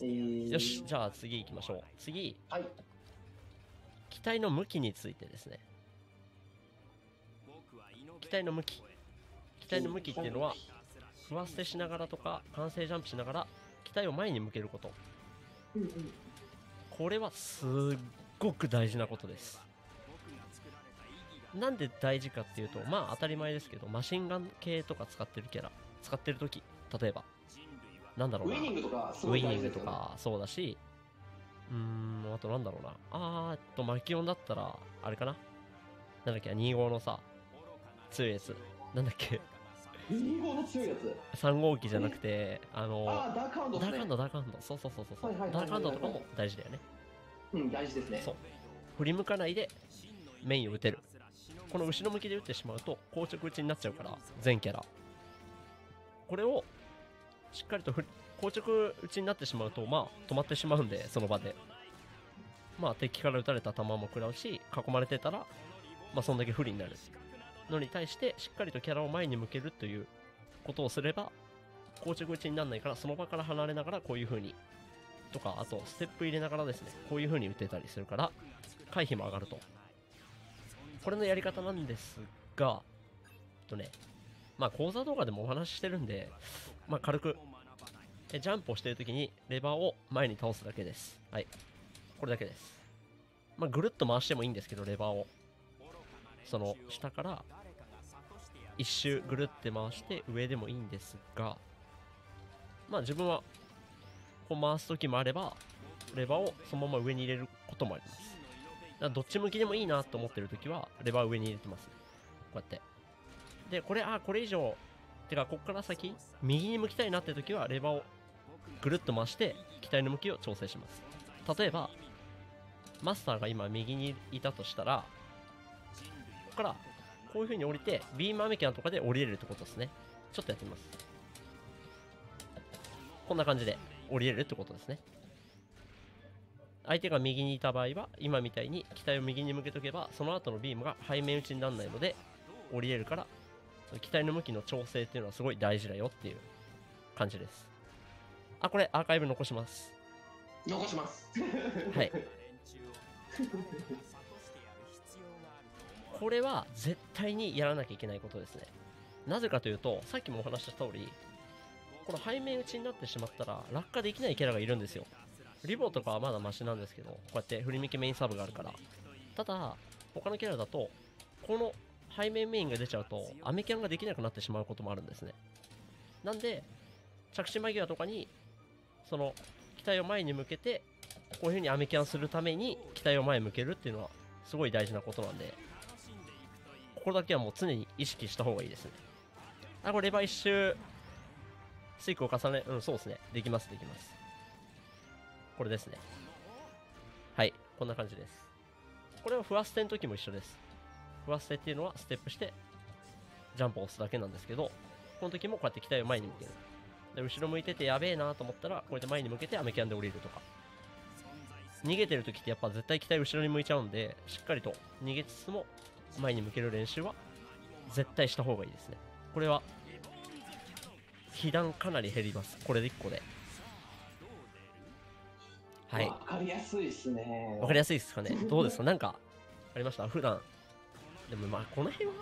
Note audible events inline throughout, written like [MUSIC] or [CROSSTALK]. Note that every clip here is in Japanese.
えー、よしじゃあ次行きましょう。次。はい。機体の向きについてですね。機体の向き。機体の向きっていうのはふわ捨てしながらとか完成ジャンプしながら機体を前に向けること。うんうんこれはすっごく大事なことです。なんで大事かっていうとまあ当たり前ですけどマシンガン系とか使ってるキャラ使ってる時例えばなんだろうな。ウイニングとかすウごいイニングと大事ねかそうだし。うーんあとなんだろうな。あーえっとマキオンだったらあれかな。なんだっけ2号のさ強いやつ。なんだっけ。2号の強いやつ？3号機じゃなくてあのああダークハウンドね。ダークハンドダークハンド。そうそうそうそうはいはいダークハンドとかも大事だよね。うん大事ですね。そう。振り向かないでメインを打てる。この後ろ向きで打ってしまうと硬直打ちになっちゃうから全キャラ。これをしっかりと硬直打ちになってしまうとまあ止まってしまうんでその場で。まあ敵から撃たれた弾も食らうし囲まれてたらまあそんだけ不利になる。のに対してしっかりとキャラを前に向けるということをすれば硬直打ちにならないからその場から離れながらこういう風にとかあとステップ入れながらですねこういう風に打てたりするから回避も上がると。これのやり方なんですがえっとねまあ講座動画でもお話ししてるんでまあ軽くジャンプをしている時にレバーを前に倒すだけです。はい。これだけです。まあぐるっと回してもいいんですけどレバーを。その下から一周ぐるって回して上でもいいんですがまあ自分はこう回す時もあればレバーをそのまま上に入れることもあります。だからどっち向きでもいいなと思ってる時はレバー上に入れてます。こうやって。でこれあこれ以上てかこっから先右に向きたいなって時はレバーをぐるっと回して機体の向きを調整します。例えばマスターが今右にいたとしたらここからこういう風に降りてビームアメキャンとかで降りれるってことですね。ちょっとやってみます。こんな感じで降りれるってことですね。相手が右にいた場合は今みたいに機体を右に向けとけばその後のビームが背面打ちにならないので降りれるから機体の向きの調整っていうのはすごい大事だよっていう感じです。あこれアーカイブ残します。残します。はい。[LAUGHS] これは絶対にやらなきゃいけないことですね。なぜかというとさっきもお話しした通りこの背面打ちになってしまったら落下できないキャラがいるんですよ。リボとかはまだマシなんですけどこうやって振り向きメインサーブがあるから。ただ他のキャラだとこの背面メインが出ちゃうとアメキャンができなくなってしまうこともあるんですね。なんで着地間際とかにその機体を前に向けてこういう風にアメキャンするために機体を前に向けるっていうのはすごい大事なことなんでここだけはもう常に意識した方がいいですね。あこれレバー一周スイックを重ねうんそうですね。できますできます。これですね。はいこんな感じです。これはフワステの時も一緒です。フワステっていうのはステップしてジャンプを押すだけなんですけどこの時もこうやって機体を前に向ける。で後ろ向いててやべえなと思ったらこうやって前に向けてアメキャンで降りるとか。逃げてる時ってやっぱ絶対機体後ろに向いちゃうんでしっかりと逃げつつも前に向ける練習は絶対した方がいいですね。これは被弾かなり減ります。これで1個で。はい。わかりやすいですね。わかりやすいですかね。どうですか？なんかありました？普段でもまあこの辺は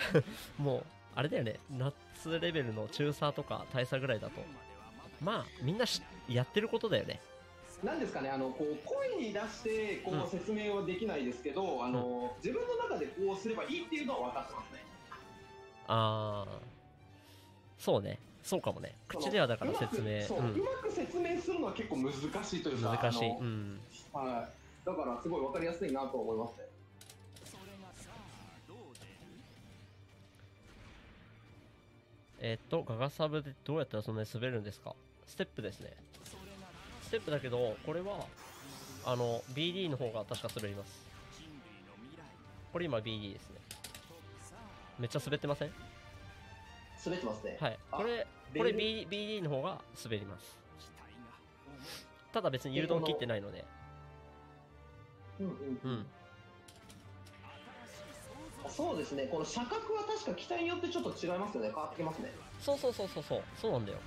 [LAUGHS] もうあれだよね夏レベルの中佐とか大佐ぐらいだと。まあみんなしやってることだよね。なんですかねあのこう声に出してこうんう説明はできないですけど、あの自分の中でこうすればいいっていうのは分かってますね。ああそうね。そうかもね。口ではだから説明。そう、うん。うまく説明するのは結構難しいというか難しい。うん。はい、だからすごい分かりやすいなと思いますねえーっとガガサブでどうやったらそんなに滑るんですか？ステップですね。ステップだけどこれはあの BD の方が確か滑ります。これ今 BD ですね。めっちゃ滑ってません？滑ってますね。はい。あこれこれ BD, BD の方が滑ります。ただ別に誘導切ってないので。うんうん。うんそうですね。この車格は確か機体によってちょっと違いますよね。変わってきますね。そうそうそうそうそう。そうなんだよ。